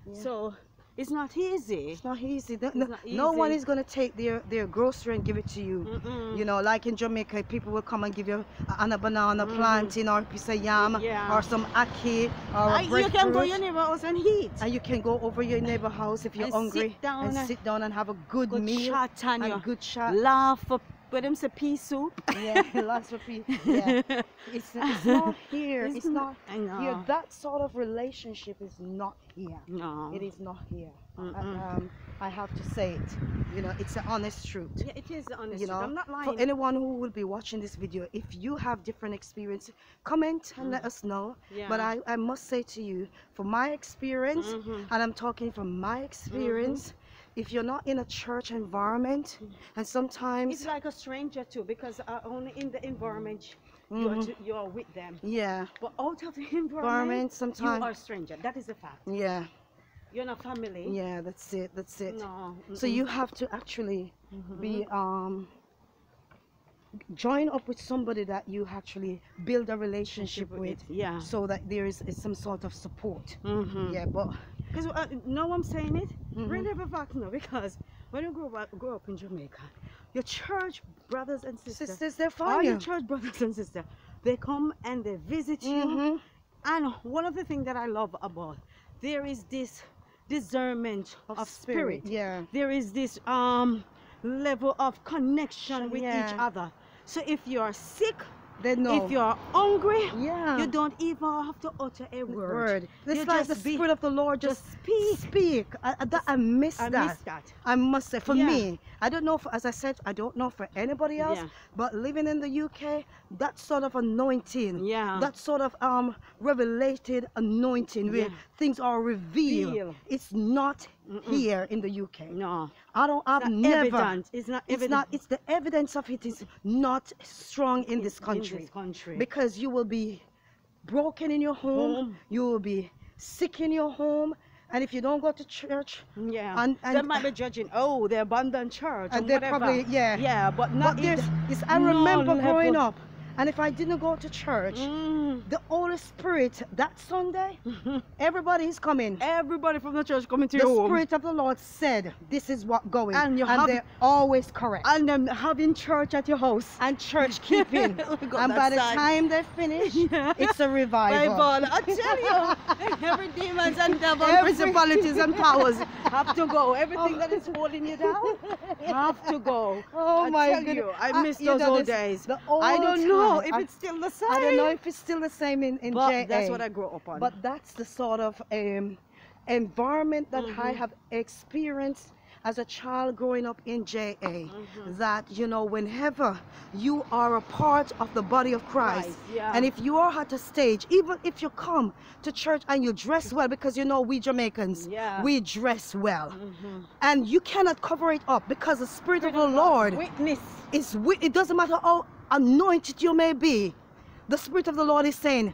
Speaker 1: Yeah.
Speaker 2: So it's not easy.
Speaker 1: It's not easy. No,
Speaker 2: It's
Speaker 1: no,
Speaker 2: not
Speaker 1: no one is gonna take their their grocery and give it to you.
Speaker 2: Mm-mm.
Speaker 1: You know, like in Jamaica, people will come and give you a, an- a banana plantain or a piece of yam
Speaker 2: Mm. Yeah.
Speaker 1: or some ackee or a
Speaker 2: you can go your neighbor house and eat.
Speaker 1: and you can go over your neighbor house if you're
Speaker 2: And
Speaker 1: hungry
Speaker 2: sit down
Speaker 1: and
Speaker 2: and-
Speaker 1: sit down and have a good,
Speaker 2: Good
Speaker 1: meal
Speaker 2: chat and you
Speaker 1: good chat.
Speaker 2: laugh for but them say pea soup.
Speaker 1: yeah, lots of people. Yeah, it's, it's not here. It's, not
Speaker 2: I know.
Speaker 1: here. That sort of relationship is not here.
Speaker 2: no.
Speaker 1: It is not here. I-
Speaker 2: Mm-mm.
Speaker 1: um, I have to say it. You know, it's an honest truth.
Speaker 2: Yeah, it is honest
Speaker 1: you
Speaker 2: truth.
Speaker 1: know
Speaker 2: I'm not
Speaker 1: for
Speaker 2: lying.
Speaker 1: anyone who will be watching this video if you have different experience comment and let us know Yeah. but
Speaker 2: Mm.
Speaker 1: I, I must say to you from my experience
Speaker 2: Mhm.
Speaker 1: and i'm talking from my experience if you're not in a church environment and sometimes
Speaker 2: It's like a stranger too, because uh, only in the environment you're,
Speaker 1: Mhm.
Speaker 2: to, you're with them.
Speaker 1: yeah
Speaker 2: But out of the environment,
Speaker 1: environment
Speaker 2: you
Speaker 1: sometimes
Speaker 2: are a stranger. That is a fact.
Speaker 1: yeah
Speaker 2: You're not family.
Speaker 1: yeah that's it that's it
Speaker 2: No.
Speaker 1: so you have to actually
Speaker 2: Mhm.
Speaker 1: be um join up with somebody that you actually build a relationship with
Speaker 2: Yeah.
Speaker 1: so that there is, is some sort of support
Speaker 2: Mm-hmm.
Speaker 1: yeah but
Speaker 2: Because uh, no, I'm saying it.
Speaker 1: Mhm.
Speaker 2: Bring it back now, because when you grow up, grow up in Jamaica, your church brothers and sisters,
Speaker 1: sisters they're
Speaker 2: your church brothers and sisters, they come and they visit you.
Speaker 1: Mhm.
Speaker 2: And one of the things that I love about there is this discernment of, spirit.
Speaker 1: yeah
Speaker 2: There is this um level of connection with each other. So if you are sick,
Speaker 1: they know
Speaker 2: if you're hungry,
Speaker 1: yeah
Speaker 2: you don't even have to utter a word.
Speaker 1: word it's
Speaker 2: You
Speaker 1: like the
Speaker 2: be-
Speaker 1: spirit of the lord just,
Speaker 2: Just speak.
Speaker 1: speak I, I, that, I miss
Speaker 2: I
Speaker 1: that
Speaker 2: miss that.
Speaker 1: I must say, for
Speaker 2: Yeah.
Speaker 1: me, I don't know, for, as I said, I don't know for anybody else,
Speaker 2: Yeah.
Speaker 1: but living in the UK, that sort of anointing,
Speaker 2: Yeah.
Speaker 1: that sort of um revelated anointing where
Speaker 2: Yeah.
Speaker 1: things are revealed,
Speaker 2: Reveal.
Speaker 1: it's not
Speaker 2: Mm-mm.
Speaker 1: here in the UK.
Speaker 2: No.
Speaker 1: I don't, I've never.
Speaker 2: evident. It's not
Speaker 1: It's
Speaker 2: evident
Speaker 1: not. It's the evidence of it is not strong in this country.
Speaker 2: in this country.
Speaker 1: because you will be broken in your home,
Speaker 2: Home.
Speaker 1: you will be sick in your home, and if you don't go to church,
Speaker 2: yeah.
Speaker 1: and-
Speaker 2: they might be judging, oh, they abandoned church.
Speaker 1: and
Speaker 2: And
Speaker 1: they
Speaker 2: whatever.
Speaker 1: probably yeah
Speaker 2: Yeah, but not
Speaker 1: but there's, I
Speaker 2: no
Speaker 1: remember growing up And if I didn't go to church,
Speaker 2: Mm.
Speaker 1: the Holy Spirit that Sunday, everybody is coming.
Speaker 2: Everybody from the church coming to
Speaker 1: The
Speaker 2: your home.
Speaker 1: The Spirit of the Lord said, This is what going.
Speaker 2: And you have-
Speaker 1: they're always correct.
Speaker 2: And them having church at your house.
Speaker 1: and church keeping.
Speaker 2: Oh
Speaker 1: and by the time they finish,
Speaker 2: Yeah.
Speaker 1: it's a revival.
Speaker 2: Bible. I tell you, every demons and devils,
Speaker 1: Every-
Speaker 2: principalities and powers have to go. Everything that is holding you down have to go.
Speaker 1: Oh
Speaker 2: I
Speaker 1: my God!
Speaker 2: you, I
Speaker 1: Uh,
Speaker 2: miss
Speaker 1: you
Speaker 2: those
Speaker 1: know,
Speaker 2: old
Speaker 1: this-
Speaker 2: days.
Speaker 1: the
Speaker 2: I don't know
Speaker 1: time.
Speaker 2: if
Speaker 1: I-
Speaker 2: it's still the same.
Speaker 1: I don't know if it's still the same in, in
Speaker 2: but
Speaker 1: JA.
Speaker 2: that's what I grew up on.
Speaker 1: But that's the sort of um, environment that I
Speaker 2: Mhm.
Speaker 1: have experienced as a child growing up in JA.
Speaker 2: Mhm.
Speaker 1: That, you know, whenever you are a part of the body of Christ,
Speaker 2: Right, yeah.
Speaker 1: and if you are at a stage, even if you come to church and you dress well, because you know, we Jamaicans,
Speaker 2: Yeah.
Speaker 1: we dress well,
Speaker 2: Mhm.
Speaker 1: and you cannot cover it up because the Spirit of the Lord
Speaker 2: witness.
Speaker 1: is it doesn't matter how anointed you may be the spirit of the lord is saying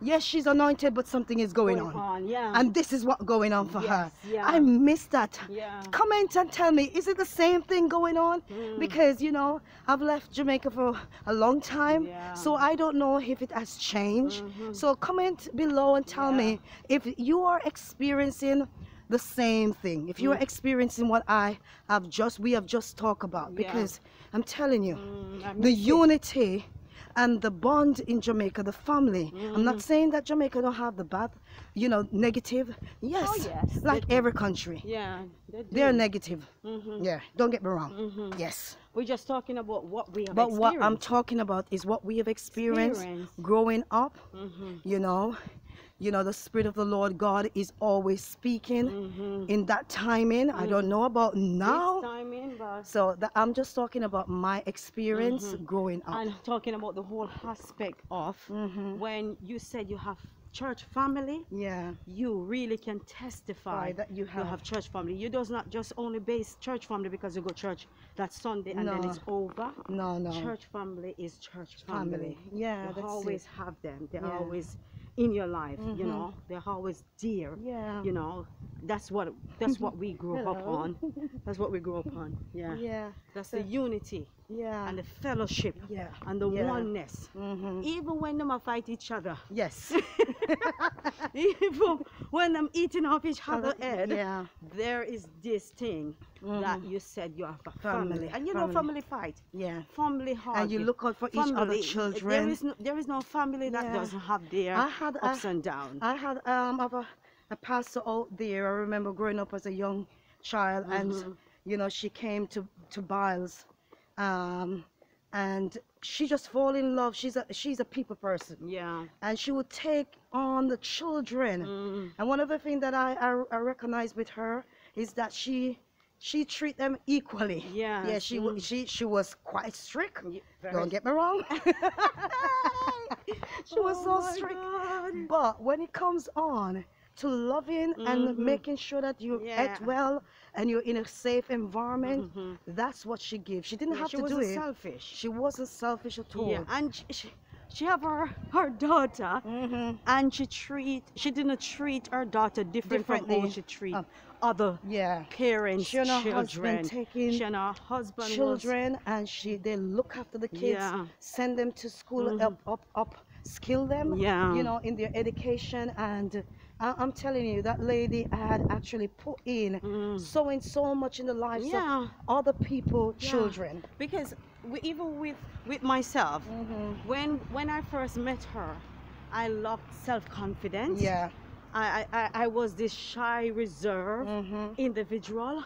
Speaker 1: yes she's anointed but something is going, on.
Speaker 2: Yeah.
Speaker 1: and this is what going on for her
Speaker 2: yeah.
Speaker 1: i miss that
Speaker 2: yeah.
Speaker 1: comment and tell me is it the same thing going on
Speaker 2: Mm.
Speaker 1: because you know i've left jamaica for a long time
Speaker 2: Yeah.
Speaker 1: so i don't know if it has changed
Speaker 2: Mhm.
Speaker 1: so comment below and tell me if you are experiencing the same thing if you are
Speaker 2: Mm.
Speaker 1: experiencing what i have just we have just talked about because i'm telling you
Speaker 2: Mm,
Speaker 1: the unity and the bond in Jamaica, the family. I'm not
Speaker 2: Mhm.
Speaker 1: saying that Jamaica don't have the bad, you know, negative. Yes,
Speaker 2: Oh, yes,
Speaker 1: like
Speaker 2: they
Speaker 1: every country,
Speaker 2: Yeah. They
Speaker 1: they're
Speaker 2: do.
Speaker 1: negative.
Speaker 2: Mhm.
Speaker 1: Yeah, don't get me wrong.
Speaker 2: Mhm.
Speaker 1: Yes,
Speaker 2: We're just talking about what we have
Speaker 1: but what I'm talking about is what we have experienced
Speaker 2: Experience.
Speaker 1: growing up.
Speaker 2: Mhm.
Speaker 1: You know, you know, the Spirit of the Lord God is always speaking
Speaker 2: Mhm.
Speaker 1: in that timing. I don't know about now.
Speaker 2: In, but
Speaker 1: So that I'm just talking about my experience
Speaker 2: Mhm.
Speaker 1: growing up.
Speaker 2: and talking about the whole aspect of
Speaker 1: Mhm.
Speaker 2: when you said you have church family
Speaker 1: Yeah.
Speaker 2: you really can testify
Speaker 1: that you have.
Speaker 2: church family you does not just only base church family because you go church that sunday and then it's over
Speaker 1: No, no.
Speaker 2: church family is church family,
Speaker 1: family. Yeah,
Speaker 2: you
Speaker 1: that's
Speaker 2: always
Speaker 1: it.
Speaker 2: have them they're
Speaker 1: Yeah.
Speaker 2: always in your life you
Speaker 1: Mhm.
Speaker 2: know? They're always dear
Speaker 1: Yeah.
Speaker 2: you know? That's what that's what we grew up on. That's what we grew up on. Yeah.
Speaker 1: Yeah.
Speaker 2: that's the unity
Speaker 1: Yeah.
Speaker 2: and the fellowship
Speaker 1: yeah.
Speaker 2: and the
Speaker 1: Yeah.
Speaker 2: oneness
Speaker 1: hmm
Speaker 2: even when them a fight each other
Speaker 1: Yes.
Speaker 2: even when I'm eating off each other head
Speaker 1: Yeah.
Speaker 2: there is this thing that
Speaker 1: Mhm.
Speaker 2: you said you have a family,
Speaker 1: Family,
Speaker 2: and you know
Speaker 1: family.
Speaker 2: family fight
Speaker 1: Yeah.
Speaker 2: family hard
Speaker 1: And you look out for each other children.
Speaker 2: is no, there is no family that
Speaker 1: Yeah.
Speaker 2: doesn't have their
Speaker 1: I had I,
Speaker 2: ups and downs
Speaker 1: I had um a, a pastor out there. I remember growing up as a young child,
Speaker 2: Mhm.
Speaker 1: and you know she came to to Biles, um, and she just fall in love. She's a she's a people person,
Speaker 2: yeah
Speaker 1: and she would take on the children.
Speaker 2: Mm.
Speaker 1: And one of the things that I, I I recognize with her is that she she treat them equally.
Speaker 2: Yeah.
Speaker 1: Yeah, she
Speaker 2: mm.
Speaker 1: she she was quite strict. Don't get me wrong. she was
Speaker 2: Oh
Speaker 1: so strict.
Speaker 2: God.
Speaker 1: But when it comes on to loving and
Speaker 2: Mhm.
Speaker 1: making sure that you
Speaker 2: Yeah.
Speaker 1: eat well and you're in a safe environment,
Speaker 2: Mhm.
Speaker 1: that's what she gives. She didn't
Speaker 2: Yeah,
Speaker 1: have
Speaker 2: she
Speaker 1: to do it.
Speaker 2: She wasn't selfish
Speaker 1: She wasn't selfish at all.
Speaker 2: yeah and she, she, she have her her daughter
Speaker 1: hmm
Speaker 2: and she treat she didn't treat her daughter different from how
Speaker 1: Differently.
Speaker 2: she treat
Speaker 1: Um,
Speaker 2: other
Speaker 1: Yeah.
Speaker 2: parents
Speaker 1: She and her
Speaker 2: children
Speaker 1: husband taking
Speaker 2: she and her husband was-
Speaker 1: children and she they look after the kids
Speaker 2: Yeah.
Speaker 1: send them to school
Speaker 2: Mhm.
Speaker 1: up up up skill them
Speaker 2: Yeah.
Speaker 1: you know in their education and I, i'm telling you that lady had actually put in
Speaker 2: Mm.
Speaker 1: sowing so much in the lives
Speaker 2: Yeah.
Speaker 1: of other people
Speaker 2: Yeah.
Speaker 1: children
Speaker 2: because we, even with with myself
Speaker 1: Mhm.
Speaker 2: when when i first met her i lacked self-confidence
Speaker 1: yeah
Speaker 2: I, I I- was this shy reserved
Speaker 1: Mhm.
Speaker 2: individual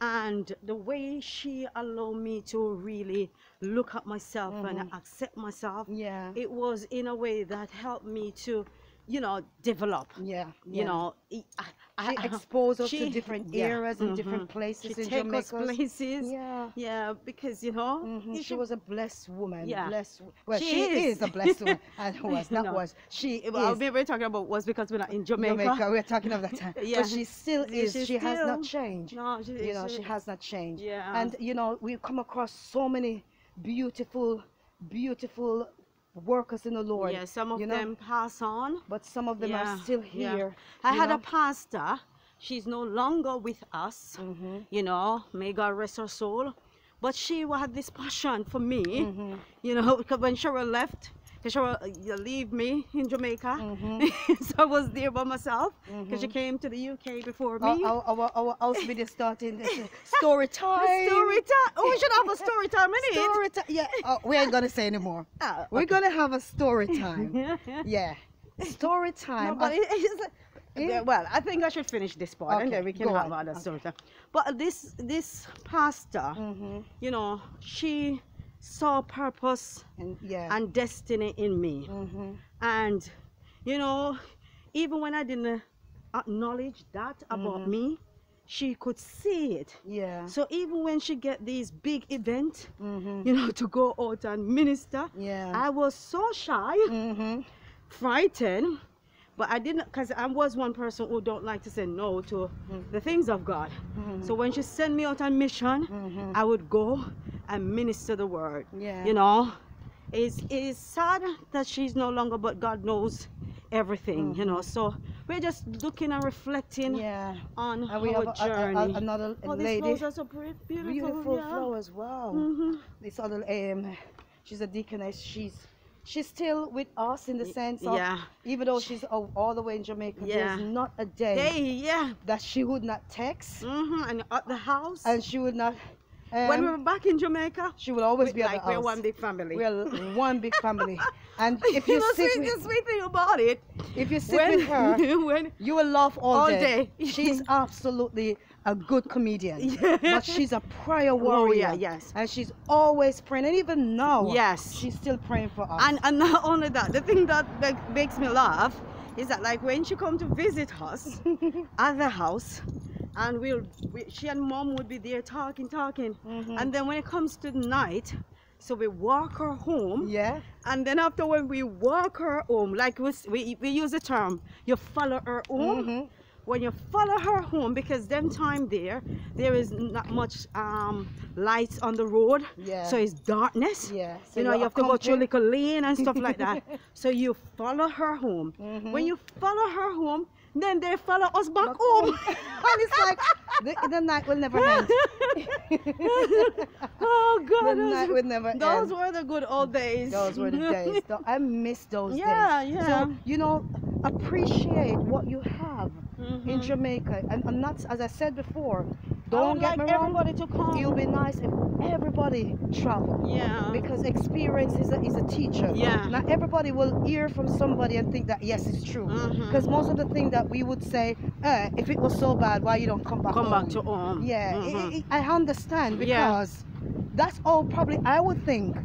Speaker 2: and the way she allowed me to really look at myself and
Speaker 1: Mhm.
Speaker 2: accept myself
Speaker 1: yeah
Speaker 2: it was in a way that helped me to you know develop
Speaker 1: yeah
Speaker 2: you
Speaker 1: yeah.
Speaker 2: know I, I,
Speaker 1: she
Speaker 2: I-
Speaker 1: exposed us
Speaker 2: she-
Speaker 1: to different
Speaker 2: yeah,
Speaker 1: areas and different
Speaker 2: mhm.
Speaker 1: places
Speaker 2: she
Speaker 1: in Jamaica.
Speaker 2: places
Speaker 1: Yeah.
Speaker 2: yeah because you know
Speaker 1: Mhm. She was a blessed woman.
Speaker 2: Yeah.
Speaker 1: Blessed. Well,
Speaker 2: She
Speaker 1: she,
Speaker 2: is.
Speaker 1: is. a blessed woman. And was not
Speaker 2: No.
Speaker 1: was. She
Speaker 2: well,
Speaker 1: is.
Speaker 2: we we're talking about was because we're not in Jamaica.
Speaker 1: Jamaica. We're talking of that time.
Speaker 2: Yeah.
Speaker 1: But she still is.
Speaker 2: she
Speaker 1: She has not changed.
Speaker 2: No, she,
Speaker 1: You know, she has not changed.
Speaker 2: Yeah.
Speaker 1: And you know, we come across so many beautiful, beautiful workers in the Lord.
Speaker 2: Yeah, some of
Speaker 1: you know,
Speaker 2: them pass on.
Speaker 1: But some of them
Speaker 2: Yeah,
Speaker 1: are still
Speaker 2: yeah.
Speaker 1: here.
Speaker 2: I had
Speaker 1: know?
Speaker 2: a pastor. She's no longer with us.
Speaker 1: Mhm.
Speaker 2: You know, may God rest her soul. but she had this passion for me.
Speaker 1: Mhm.
Speaker 2: You know, because when Cheryl left, you leave me in Jamaica,
Speaker 1: Mhm.
Speaker 2: so I was there by myself because she
Speaker 1: Mhm.
Speaker 2: came to the UK before me.
Speaker 1: our, our, our house video starting this is story time.
Speaker 2: Story time. Oh, we should have a story time it.
Speaker 1: Story time. Yeah. Oh, we ain't gonna say anymore.
Speaker 2: Ah,
Speaker 1: We're gonna have a story time.
Speaker 2: Yeah, yeah.
Speaker 1: Yeah. Story
Speaker 2: No,
Speaker 1: time.
Speaker 2: but it, it's, yeah, well, I think I should finish this part and then we can have
Speaker 1: on.
Speaker 2: other
Speaker 1: Okay.
Speaker 2: story time. But this this pastor,
Speaker 1: Mhm.
Speaker 2: you know, she saw purpose
Speaker 1: And yeah.
Speaker 2: and destiny in me.
Speaker 1: Mhm.
Speaker 2: And, you know, even when I didn't acknowledge that about
Speaker 1: Mhm.
Speaker 2: me, she could see it.
Speaker 1: Yeah.
Speaker 2: So even when she get these big events,
Speaker 1: Mhm.
Speaker 2: you know, to go out and minister,
Speaker 1: Yeah.
Speaker 2: I was so shy,
Speaker 1: Mhm.
Speaker 2: frightened, but I didn't, because I was one person who don't like to say no to
Speaker 1: Mhm.
Speaker 2: the things of God.
Speaker 1: Mhm.
Speaker 2: So when she sent me out on mission,
Speaker 1: Mhm.
Speaker 2: I would go and minister the word.
Speaker 1: Yeah.
Speaker 2: You know, it's, it's sad that she's no longer, but God knows everything, you know. So we're just looking and reflecting
Speaker 1: Yeah.
Speaker 2: on
Speaker 1: And we
Speaker 2: our
Speaker 1: have a, a, a, another
Speaker 2: oh, these
Speaker 1: lady.
Speaker 2: flowers are so beautiful.
Speaker 1: Beautiful
Speaker 2: yeah.
Speaker 1: flower as well.
Speaker 2: Mhm.
Speaker 1: This other um, she's a deaconess. She's she's still with us in the sense of
Speaker 2: Yeah.
Speaker 1: even though she's all, the way in Jamaica,
Speaker 2: Yeah.
Speaker 1: there's not a day
Speaker 2: They, yeah.
Speaker 1: that she would not text
Speaker 2: hmm And at the house.
Speaker 1: and she would not. Um,
Speaker 2: when we were back in Jamaica,
Speaker 1: she would always be
Speaker 2: like we're one big family.
Speaker 1: We're one big family, and if you,
Speaker 2: you know,
Speaker 1: sit
Speaker 2: sweet,
Speaker 1: with,
Speaker 2: the sweet thing about it,
Speaker 1: if you sit
Speaker 2: when,
Speaker 1: with her,
Speaker 2: when
Speaker 1: you will laugh all,
Speaker 2: All
Speaker 1: day.
Speaker 2: day.
Speaker 1: she's absolutely a good comedian,
Speaker 2: Yeah.
Speaker 1: but she's a prayer
Speaker 2: Oh,
Speaker 1: warrior.
Speaker 2: yeah, yes.
Speaker 1: and she's always praying, and even now,
Speaker 2: Yes.
Speaker 1: she's still praying for us.
Speaker 2: And, and not only that, the thing that makes me laugh is that like when she come to visit us at the house, and we'll we, she and mom would be there talking, talking,
Speaker 1: Mhm.
Speaker 2: and then when it comes to the night, so we walk her home,
Speaker 1: yeah,
Speaker 2: and then after when we walk her home, like we, we, we use the term, you follow her home.
Speaker 1: Mhm.
Speaker 2: When you follow her home, because them time there, there is not much um, lights on the road,
Speaker 1: Yeah.
Speaker 2: so it's darkness.
Speaker 1: Yeah, so
Speaker 2: you know,
Speaker 1: you're
Speaker 2: have to go through a little lane and stuff like that. so you follow her home.
Speaker 1: Mhm.
Speaker 2: When you follow her home, then they follow us back,
Speaker 1: Back
Speaker 2: home.
Speaker 1: and it's like the, the night will never end.
Speaker 2: oh God,
Speaker 1: the
Speaker 2: those,
Speaker 1: night will never
Speaker 2: those
Speaker 1: end.
Speaker 2: were the good old days.
Speaker 1: Those were the days. I miss those
Speaker 2: Yeah,
Speaker 1: days.
Speaker 2: yeah. yeah.
Speaker 1: So you know, appreciate what you have in
Speaker 2: Mhm.
Speaker 1: Jamaica, and, and not as I said before. Don't get
Speaker 2: like
Speaker 1: me wrong.
Speaker 2: everybody to come.
Speaker 1: It would be nice if everybody travel.
Speaker 2: yeah.
Speaker 1: Because experience is a, is a teacher.
Speaker 2: Yeah.
Speaker 1: Not everybody will hear from somebody and think that yes, it's true. Because most of the thing that we would say, eh, if it was so bad, why you don't come back
Speaker 2: come
Speaker 1: home?
Speaker 2: back to home.
Speaker 1: Yeah, I-
Speaker 2: Mhm.
Speaker 1: I, I understand
Speaker 2: Yeah.
Speaker 1: because that's all probably I would think.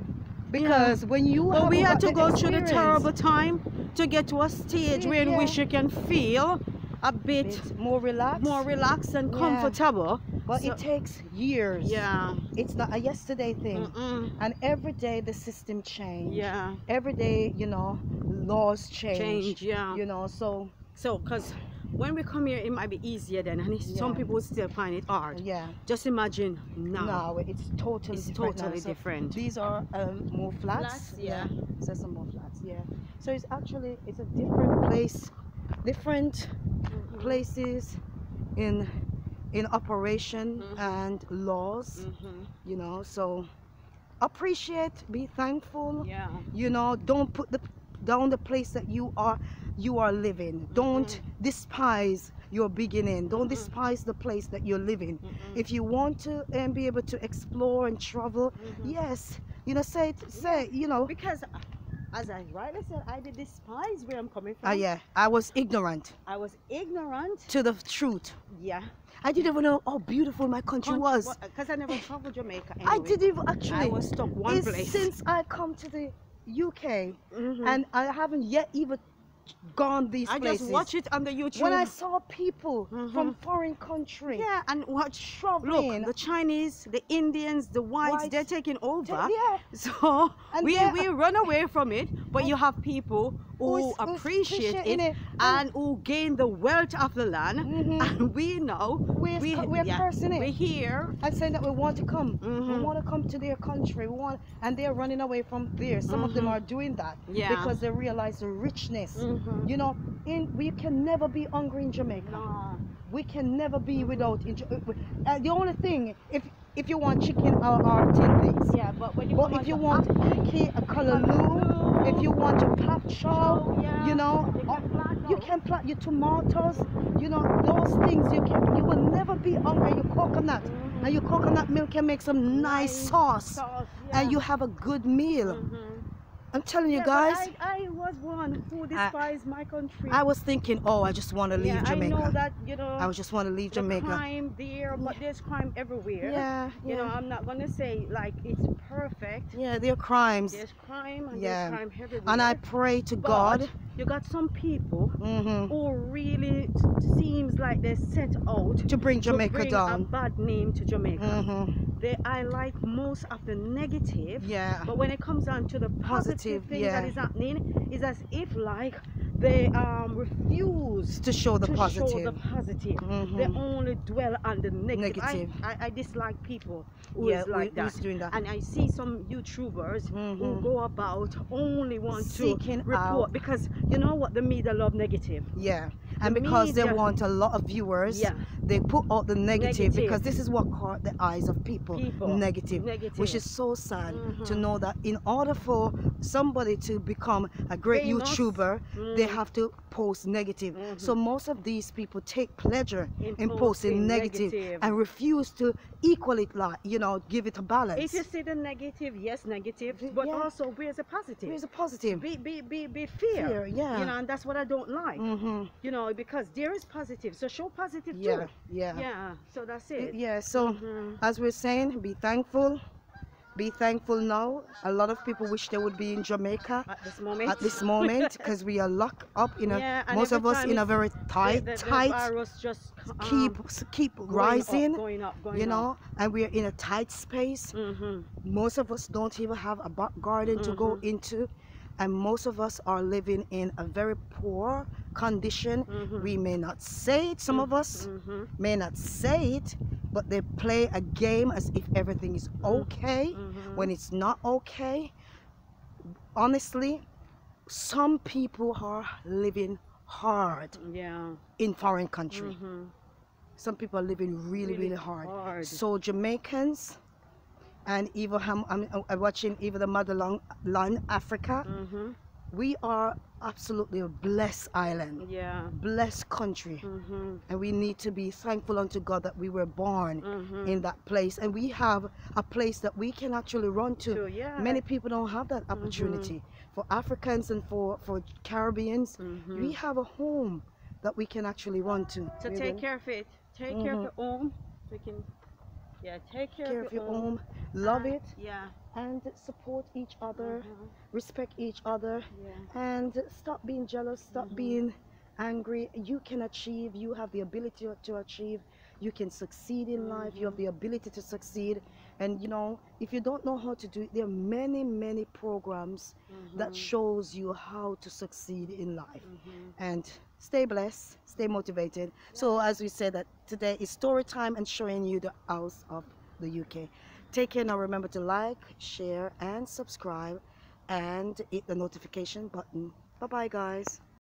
Speaker 1: Because when you
Speaker 2: But
Speaker 1: have
Speaker 2: we had to go through the terrible time to get to a stage
Speaker 1: Yeah,
Speaker 2: where in which you can feel a bit
Speaker 1: it's more relaxed,
Speaker 2: more relaxed and
Speaker 1: Yeah.
Speaker 2: comfortable.
Speaker 1: But
Speaker 2: so-
Speaker 1: it takes years.
Speaker 2: Yeah.
Speaker 1: it's not a yesterday thing.
Speaker 2: Mm-mm.
Speaker 1: And every day the system change.
Speaker 2: Yeah.
Speaker 1: Every day, you know, laws change.
Speaker 2: Change. Yeah.
Speaker 1: You know, so
Speaker 2: So, because when we come here, it might be easier then, and it's- some people still find it hard.
Speaker 1: yeah.
Speaker 2: Just imagine now.
Speaker 1: Now it's totally
Speaker 2: It's
Speaker 1: different.
Speaker 2: totally
Speaker 1: So
Speaker 2: different.
Speaker 1: These are um, more flats.
Speaker 2: Flats, yeah.
Speaker 1: So some more flats. Yeah. So it's actually it's a different place, different
Speaker 2: Mhm.
Speaker 1: places in in operation
Speaker 2: Mhm.
Speaker 1: and laws.
Speaker 2: Mhm.
Speaker 1: You know, so appreciate, be thankful.
Speaker 2: Yeah.
Speaker 1: You know, don't put the down the place that you are you are living. Don't
Speaker 2: Mm-hmm.
Speaker 1: despise your beginning. Don't
Speaker 2: Mhm.
Speaker 1: despise the place that you're living. If you want to um, be able to explore and travel,
Speaker 2: Mhm.
Speaker 1: yes, you know, say say, you know,
Speaker 2: Because, as I rightly said, I did despise where I'm coming from.
Speaker 1: ah, yeah, I was ignorant
Speaker 2: I was ignorant.
Speaker 1: to the truth.
Speaker 2: Yeah.
Speaker 1: I didn't even know how beautiful my country was.
Speaker 2: Because I never traveled Jamaica.
Speaker 1: I didn't even
Speaker 2: I was stuck one place.
Speaker 1: since I come to the UK
Speaker 2: Mhm.
Speaker 1: and I haven't yet even gone these
Speaker 2: I
Speaker 1: places.
Speaker 2: just watch it on the YouTube.
Speaker 1: when I saw people
Speaker 2: Mhm.
Speaker 1: from foreign country,
Speaker 2: yeah, and watch.
Speaker 1: Traveling.
Speaker 2: Look, the Chinese, the Indians, the whites,
Speaker 1: Whites.
Speaker 2: they're taking over.
Speaker 1: yeah,
Speaker 2: So
Speaker 1: And
Speaker 2: we, we run away from it, but you have people who appreciate it,
Speaker 1: it.
Speaker 2: and who gain the wealth of the land.
Speaker 1: Mhm.
Speaker 2: And we know
Speaker 1: We're-
Speaker 2: we,
Speaker 1: we're cursing it.
Speaker 2: We're here.
Speaker 1: and saying that we want to come. We
Speaker 2: Mhm.
Speaker 1: want to come to their country. We want, and they're running away from there. Some of them
Speaker 2: Mhm.
Speaker 1: are doing that
Speaker 2: Yeah.
Speaker 1: because they realize the richness.
Speaker 2: Mhm.
Speaker 1: You know, in we can never be hungry in Jamaica.
Speaker 2: No.
Speaker 1: We can never be without. In, uh, the only thing, if if you want chicken or, or tin things.
Speaker 2: Yeah, but when you
Speaker 1: But if you want ackee, a callaloo, if you want a pap chow,
Speaker 2: yeah,
Speaker 1: you know,
Speaker 2: you can plant
Speaker 1: you can plant your tomatoes, you know, those things you can, you will never be hungry. Your coconut,
Speaker 2: Mhm.
Speaker 1: and your coconut milk can make some nice
Speaker 2: Nice
Speaker 1: sauce,
Speaker 2: sauce,
Speaker 1: and you have a good meal.
Speaker 2: Mhm.
Speaker 1: I'm telling you
Speaker 2: Yeah,
Speaker 1: guys,
Speaker 2: I, I was one who despised my country.
Speaker 1: I was thinking, oh, I just want to leave
Speaker 2: yeah, I know
Speaker 1: Jamaica.
Speaker 2: that you know.
Speaker 1: I, just want to leave
Speaker 2: the
Speaker 1: Jamaica.
Speaker 2: crime there, but there's crime everywhere.
Speaker 1: Yeah,
Speaker 2: You know. I'm not gonna say like it's perfect.
Speaker 1: Yeah, there are crimes.
Speaker 2: There's crime and
Speaker 1: Yeah.
Speaker 2: there's crime everywhere.
Speaker 1: And I pray to
Speaker 2: But
Speaker 1: God.
Speaker 2: You got some people
Speaker 1: mhm,
Speaker 2: who really seems like they're set out
Speaker 1: to bring
Speaker 2: to
Speaker 1: Jamaica
Speaker 2: bring a
Speaker 1: down.
Speaker 2: bad name to Jamaica.
Speaker 1: Mhm,
Speaker 2: They, I like most of the negative.
Speaker 1: Yeah.
Speaker 2: But when it comes down to the positive,
Speaker 1: Positive,
Speaker 2: thing
Speaker 1: yeah.
Speaker 2: that is happening, it's as if like they um refuse
Speaker 1: To show the
Speaker 2: to
Speaker 1: positive.
Speaker 2: show the positive.
Speaker 1: Mhm.
Speaker 2: They only dwell on the negative.
Speaker 1: Negative.
Speaker 2: I, I, I dislike people who
Speaker 1: yeah,
Speaker 2: is like
Speaker 1: who's
Speaker 2: that.
Speaker 1: doing that?
Speaker 2: And I see some YouTubers who
Speaker 1: Mhm.
Speaker 2: go about only want
Speaker 1: Seeking
Speaker 2: to report
Speaker 1: out.
Speaker 2: because you know what the media love negative.
Speaker 1: Yeah, and because they want a lot of viewers,
Speaker 2: Yeah.
Speaker 1: they put out the negative,
Speaker 2: Negative.
Speaker 1: because this is what caught the eyes of people.
Speaker 2: People.
Speaker 1: Negative,
Speaker 2: Negative.
Speaker 1: which is so sad to
Speaker 2: Mhm.
Speaker 1: know that in order for somebody to become a great
Speaker 2: Famous.
Speaker 1: YouTuber, they
Speaker 2: Mm.
Speaker 1: have to post negative. So
Speaker 2: Mhm.
Speaker 1: most of these people take pleasure
Speaker 2: In
Speaker 1: in, posting negative,
Speaker 2: negative.
Speaker 1: and refuse to equal it, like you know, give it a balance.
Speaker 2: If you see the negative, yes, negative, but
Speaker 1: yeah.
Speaker 2: also where's the positive?
Speaker 1: There's a positive.
Speaker 2: Be be be be fair.
Speaker 1: Fair, yeah.
Speaker 2: You know, and that's what I don't like.
Speaker 1: hmm
Speaker 2: You know, because there is positive, so show positive
Speaker 1: Yeah,
Speaker 2: too.
Speaker 1: yeah,
Speaker 2: Yeah. So that's it.
Speaker 1: yeah. So.
Speaker 2: Mhm.
Speaker 1: as we're saying, be thankful. Be thankful now. A lot of people wish they would be in Jamaica
Speaker 2: At this moment.
Speaker 1: at this moment because we are locked up in a
Speaker 2: Yeah,
Speaker 1: most of us in a very
Speaker 2: the-
Speaker 1: tight,
Speaker 2: the, the
Speaker 1: tight.
Speaker 2: virus just um,
Speaker 1: keep keep
Speaker 2: going
Speaker 1: rising.
Speaker 2: up, going up, going
Speaker 1: you know, and we're in a tight space.
Speaker 2: hmm
Speaker 1: Most of us don't even have a back garden to go
Speaker 2: Mhm.
Speaker 1: into, and most of us are living in a very poor condition.
Speaker 2: Mhm.
Speaker 1: We may not say it. Some of us
Speaker 2: hmm
Speaker 1: may not say it, but they play a game as if everything is okay
Speaker 2: Mhm.
Speaker 1: when it's not okay. Honestly, some people are living hard
Speaker 2: Yeah.
Speaker 1: in foreign country.
Speaker 2: hmm
Speaker 1: Some people are living really, really,
Speaker 2: Really
Speaker 1: hard.
Speaker 2: hard.
Speaker 1: So Jamaicans and even I'm, I'm, watching even the motherland land Africa.
Speaker 2: hmm
Speaker 1: We are absolutely a blessed island,
Speaker 2: Yeah.
Speaker 1: blessed country,
Speaker 2: hmm
Speaker 1: and we need to be thankful unto God that we were born
Speaker 2: hmm
Speaker 1: in that place and we have a place that we can actually run to
Speaker 2: yeah.
Speaker 1: many people don't have that opportunity for africans and for for caribbeans
Speaker 2: Mhm.
Speaker 1: we have a home that we can actually run to
Speaker 2: So
Speaker 1: We
Speaker 2: take
Speaker 1: will
Speaker 2: care of it. Take care of the home. We can. Yeah. Take care,
Speaker 1: care of your home love
Speaker 2: and-
Speaker 1: it
Speaker 2: Yeah.
Speaker 1: and support each other
Speaker 2: Mhm.
Speaker 1: respect each other
Speaker 2: Yeah.
Speaker 1: and stop being jealous stop
Speaker 2: Mhm.
Speaker 1: being angry you can achieve you have the ability to achieve you can succeed in life you have the ability to succeed and you know if you don't know how to do it there are many many programs that
Speaker 2: Mhm.
Speaker 1: shows you how to succeed in life
Speaker 2: Mhm.
Speaker 1: and stay blessed stay motivated. So as we said that today is story time and showing you the house of the uk take care. Now remember to like share and subscribe and hit the notification button. Bye bye guys